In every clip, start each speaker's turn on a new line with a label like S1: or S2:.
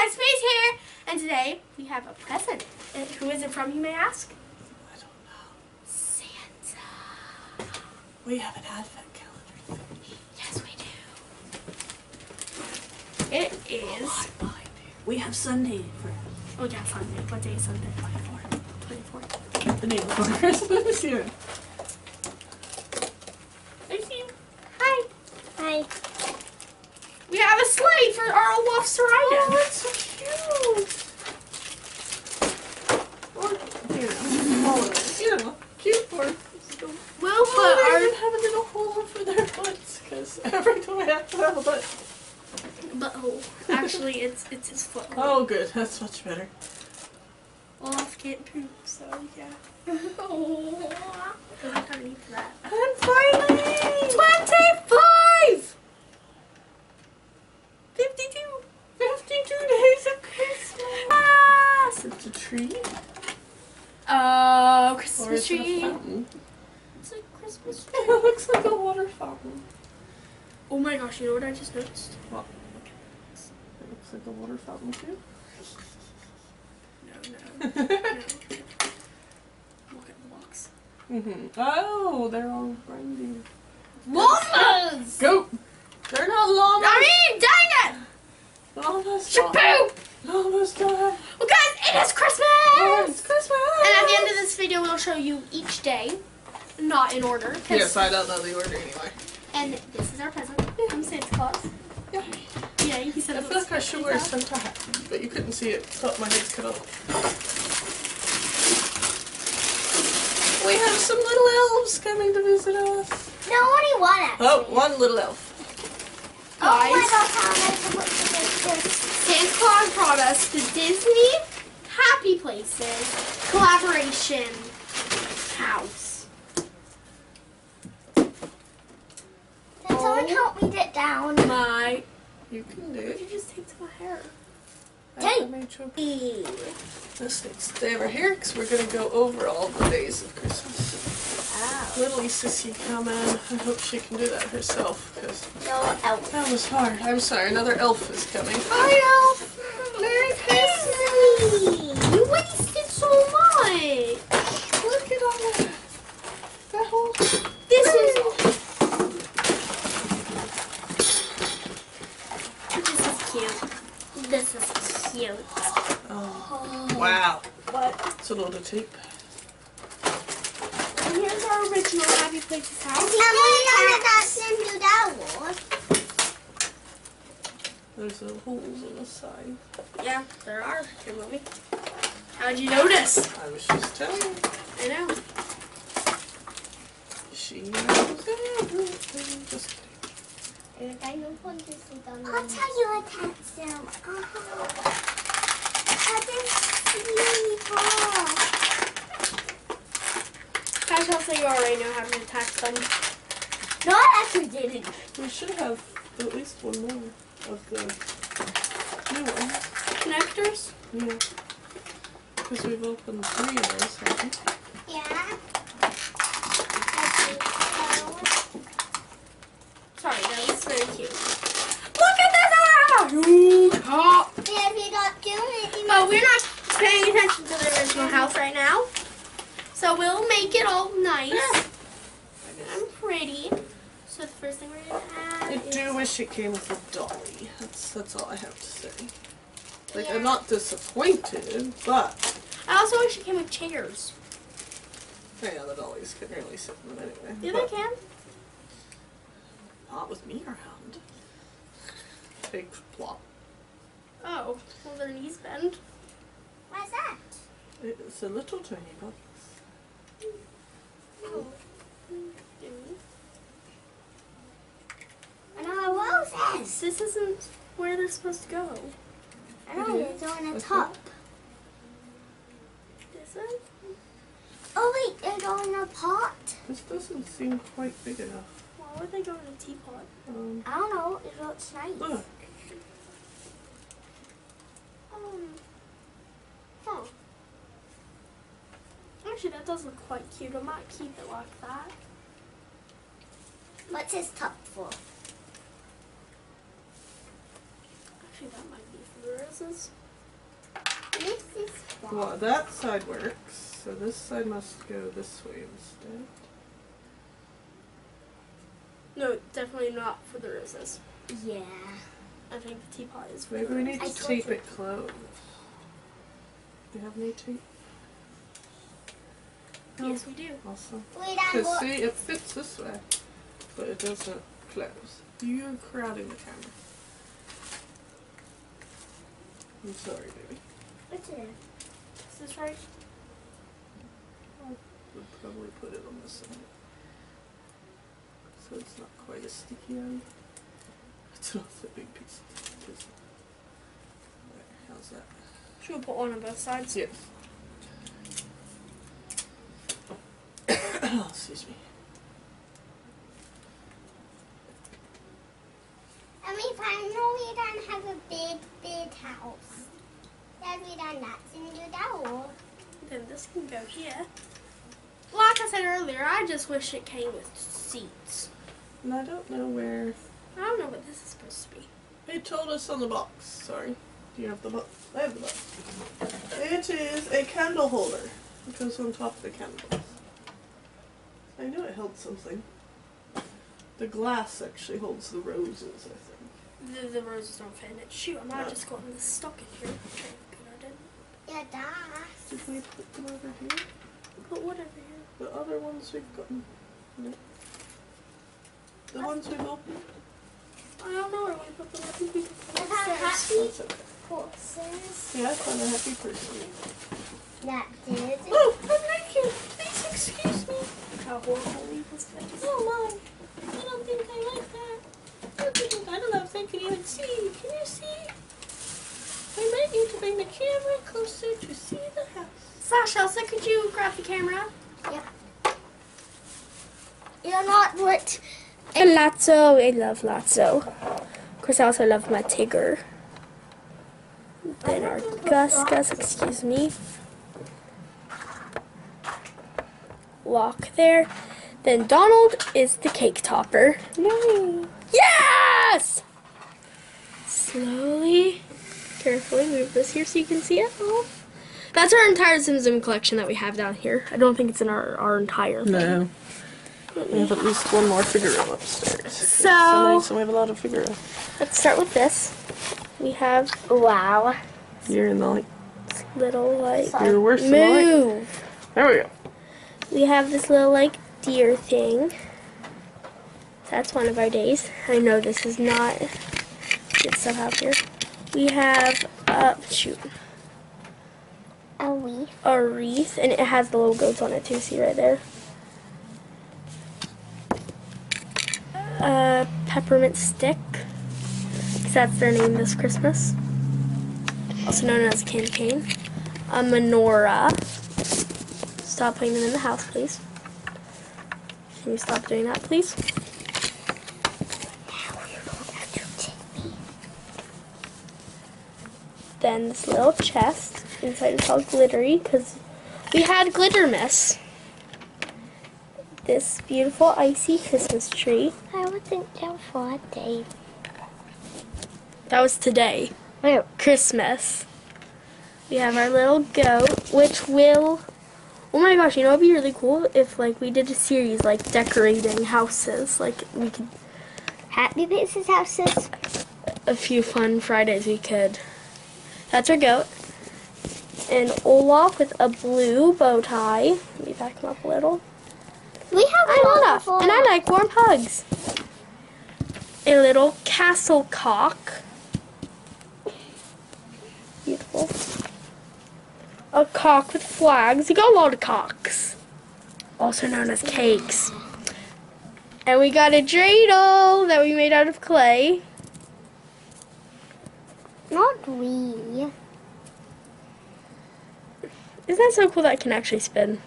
S1: Cat Space here, and today we have a present. Uh, Who is it from, you may ask?
S2: I don't know.
S1: Santa.
S2: We have an advent calendar.
S1: Yes, we do. It is.
S2: Oh, mind you. We have Sunday for
S1: Oh yeah, Sunday. What day is Sunday?
S2: 24.
S1: 24th.
S2: The name of Christmas here.
S1: for Arl wolf
S2: Sariden.
S1: Oh,
S2: that's so cute. Mm-hmm. Cute.
S1: Well,
S2: even have a little hole for their to have a.
S1: Butthole. Actually, it's it's his foot.
S2: Oh, good. That's much better.
S1: Olaf can't poop, so yeah. oh. Doesn't that.
S2: And finally, 24! Tree. Or
S1: Christmas
S2: is it a
S1: tree. It's a Christmas tree.
S2: it looks like a water fountain.
S1: Oh my gosh, you know what I just noticed?
S2: Well, it looks like a water fountain too.
S1: No, no, no. Look at the box.
S2: mm-hmm. Oh, they're all reindeer.
S1: Llamas!
S2: Goat. They're not llamas.
S1: I mean, show you each day, not in order.
S2: Yes, I don't know the order anyway.
S1: And this is our present from Santa Claus.
S2: Yeah.
S1: Yeah, he said
S2: I
S1: it
S2: feel like I should wear a Santa hat, but you couldn't see it. Thought my head's cut off. We have some little elves coming to visit us.
S3: No, only one actually.
S2: Oh, one little elf.
S3: Oh my
S1: Guys,
S3: gosh, how am I supposed to?
S1: Santa Claus brought us the Disney Happy Places collaboration house.
S3: Can someone oh. help me get down?
S1: My,
S2: You can do it.
S1: you just take my hair.
S3: Hey.
S2: I made sure this needs to stay over here because we're going to go over all the days of Christmas.
S3: Oh.
S2: Little Sissy coming. I hope she can do that herself because
S3: No
S2: that was hard. I'm sorry, another elf is coming. Hi, elf. Merry Christmas.
S1: You wasted so much.
S2: Look at all that. That whole.
S1: This is. This is cute. This is cute.
S2: Wow.
S1: What?
S2: It's a load of tape.
S1: And here's our original Happy Places
S3: I
S1: house.
S3: think I'm gonna send you that one.
S2: There's uh, holes on the side.
S1: Yeah, there are. Here, mommy. How'd you notice?
S2: I was just telling you.
S1: I know.
S2: She knows everything. Just kidding.
S3: I'll tell you a text them. Uh-huh. I didn't
S1: Guys, also you already know how to attach them.
S3: No, I actually didn't.
S2: We should have at least one more of the new ones.
S1: Connectors?
S2: Yeah. Because we've opened three of those, haven't we?
S3: Yeah.
S1: Sorry, that was very cute. Look at this! You cop!
S3: Yeah, if you don't do it, you oh,
S1: But we're not paying attention to the original house right now. So we'll make it all nice and pretty. So the first thing we're gonna
S2: I
S1: add
S2: do
S1: is
S2: wish it came with a dolly. That's that's all I have to say. Like I'm not disappointed, but
S1: I also wish it came with chairs.
S2: yeah, the dollies can really sit in them anyway.
S1: Yeah, they can.
S2: Not with me around. Big plop.
S1: Oh, well their knees bend.
S3: What's that?
S2: It's a little tiny box.
S3: Oh. I know what else is.
S1: This isn't where they're supposed to go.
S3: I know it's on the top.
S1: Is it?
S3: Oh wait, it's on the pot.
S2: This doesn't seem quite big enough.
S1: Why would they go in a teapot?
S2: Um,
S3: I don't know. It looks nice.
S2: look.
S1: Um. Huh. Actually, that does look quite cute. I might keep it like that.
S3: What's his top for?
S1: Actually, that might be for for the roses.
S3: This is fun.
S2: Well, that side works, so this side must go this way instead.
S1: No, definitely not for the roses.
S3: Yeah.
S1: I think the teapot is for
S2: Maybe
S1: the
S2: we need to
S3: told
S2: tape it closed. Do you have any tape?
S1: Yes, we do.
S2: Awesome.
S3: Wait, I
S2: Because
S3: will.
S2: see, it fits this way, but it doesn't close. You're crowding the camera. I'm sorry, baby.
S3: What's it?
S1: Is this right?
S2: We'll probably put it on this side. So it's not quite as sticky on. It's not a big piece. It is. Right, how's that?
S1: Should we put one on both sides?
S2: Yes. Excuse me.
S3: And we finally don't have a big, big house. That we done that in the door.
S1: Then this can go here. Like I said earlier, I just wish it came with seats.
S2: And I don't know where.
S1: I don't know what this is supposed to be.
S2: It told us on the box. Sorry. Do you have the book. I have the book. It is a candle holder. It goes on top of the candles. I knew it held something. The glass actually holds the roses, I think.
S1: The, the roses don't fit in it. Shoot, I might have
S2: No.
S1: just gotten the stock in here. Okay, good, I didn't.
S3: Yeah, that.
S2: Did we put them over here?
S1: Put whatever here.
S2: The other ones we've gotten. No. The ones we've opened?
S1: I don't know where we put them. I think we put them upstairs.
S2: That's okay.
S3: Horses.
S2: Yeah, I found a happy person.
S3: That did.
S2: Oh, I'm naked. Please excuse me.
S1: How horrible this face.
S2: Oh my. I don't think I like that. I don't think I don't know if they can even see. Can you see? I might need to bring the camera closer to see the house.
S1: Slash Elsa, could you grab the camera? Yeah.
S3: You're not what.
S1: And Lotso, I love Lotso. Of course, I also love my Tigger. Then our Gus, Gus, excuse me. lock there. Then Donald is the cake topper.
S3: No.
S1: Yes! Slowly, carefully move this here so you can see it. Oh. That's our entire Tsum Tsum collection that we have down here. I don't think it's in our, our entire thing.
S2: No. We have at least one more Figaro upstairs.
S1: So-
S2: nice, and we have a lot of Figaro.
S1: Let's start with this. We have
S3: Wow.
S2: You're in the light.
S1: little like
S2: You're worse than light.
S1: move.
S2: There we go.
S1: We have this little like deer thing. That's one of our days. I know this is not good stuff out here. We have uh shoot
S3: A leaf.
S1: a wreath and it has the little goats on it too. See right there. A peppermint stick. 'Cause that's their name this Christmas. Also known as candy cane. A menorah. Stop putting them in the house, please. Can you stop doing that, please? Then this little chest. Inside is all glittery because we had glitter mess. This beautiful icy Christmas tree.
S3: I wasn't there for a day.
S1: That was today.
S3: Wait.
S1: Christmas. We have our little goat, which will. Oh my gosh, you know it'd be really cool if like we did a series like decorating houses. Like we could
S3: Happy Places houses.
S1: a few fun Fridays we could. That's our goat. And Olaf with a blue bow tie. Let me back him up a little.
S3: We have
S1: I'm Olaf, and I like warm hugs. A little castle cock. Beautiful. A cock with flags. We got a lot of cocks. Also known as cakes. And we got a dreidel that we made out of clay.
S3: Not we.
S1: Isn't that so cool that it can actually spin?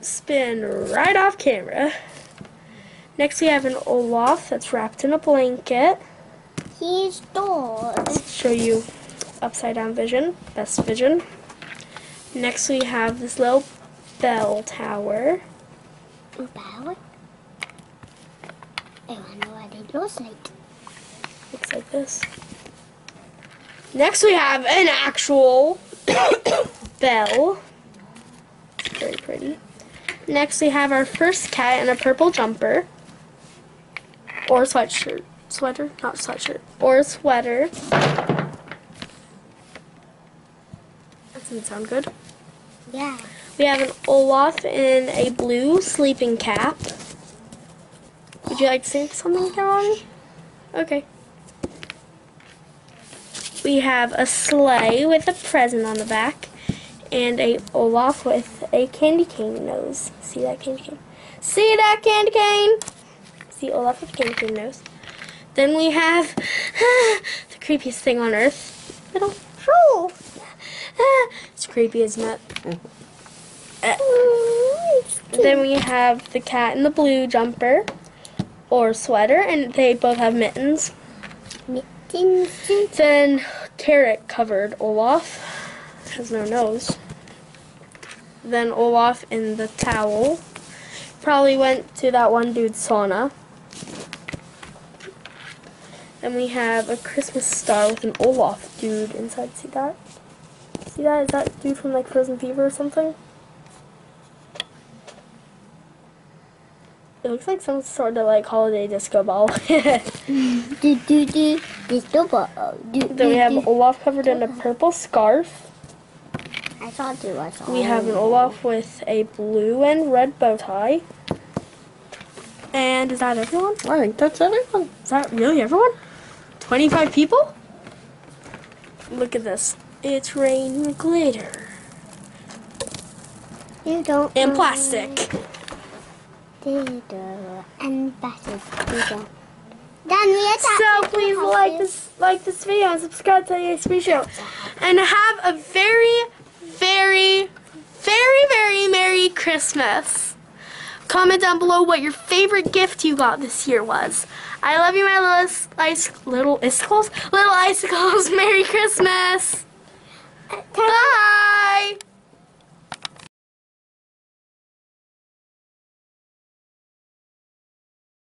S1: Spin right off camera. Next we have an Olaf that's wrapped in a blanket.
S3: He's doors.
S1: Let's show you upside down vision, best vision. Next we have this little bell tower.
S3: Bell. I wonder what it looks like.
S1: Looks like this. Next we have an actual bell. Very pretty. Next we have our first cat in a purple jumper. Or sweatshirt. Sweater? Not sweatshirt. Or sweater. That doesn't sound good.
S3: Yeah.
S1: We have an Olaf in a blue sleeping cap. Would you like to say something, Caroline? Okay. We have a sleigh with a present on the back, and a Olaf with a candy cane nose. See that candy cane? See that candy cane? See Olaf with candy cane nose. Then we have the creepiest thing on earth. Little. it's creepy, isn't it? Then we have the cat in the blue jumper or sweater, and they both have mittens.
S3: Mittens.
S1: Then carrot covered Olaf has no nose. Then Olaf in the towel probably went to that one dude's sauna. Then we have a Christmas star with an Olaf dude inside. See that? See that? Is that dude from like Frozen Fever or something? It looks like some sort of like holiday disco ball.
S3: Do do do. Disco ball. Do, do,
S1: then we have. Olaf covered in a purple scarf.
S3: I saw two. I saw.
S1: We have an Olaf with a blue and red bow tie. And is that everyone?
S2: I think that's everyone.
S1: Is that really everyone? 25 people? Look at this. It's rain glitter
S3: You don't.
S1: and plastic.
S3: Glitter and plastic. Then we have
S1: So please like this like this video and subscribe to the ASB show. And have a very, very, very, very Merry Christmas. Comment down below what your favorite gift you got this year was. I love you, my little, ice, little icicles. Little icicles. Merry Christmas. Bye.